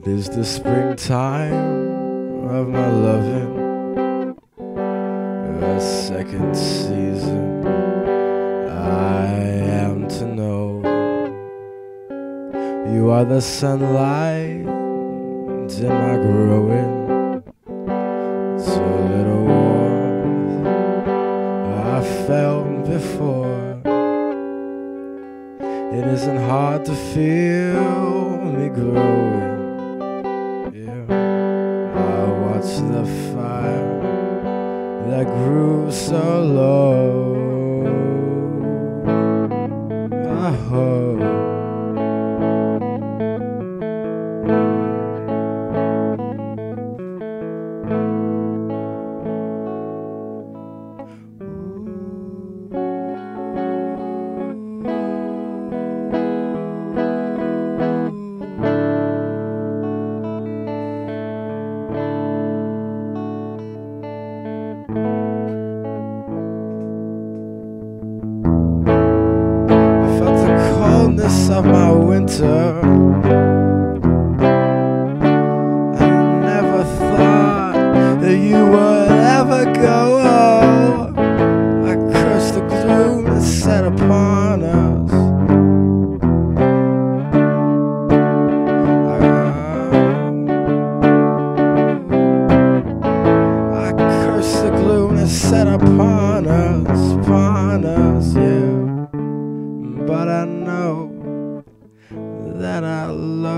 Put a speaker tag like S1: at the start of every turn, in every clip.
S1: Tis the springtime of my loving, a second season. I am to know you are the sunlight in my growing. So little warmth I felt before. It isn't hard to feel me growing. Watch the fire that grew so low. I hope. Of my winter.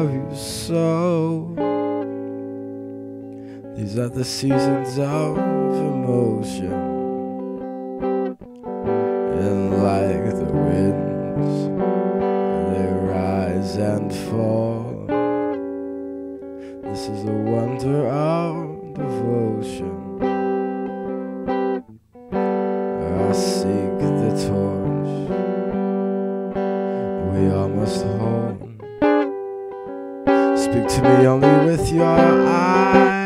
S1: Love you so. These are the seasons of emotion. And like the winds, they rise and fall. This is the Speak to me only with your eyes,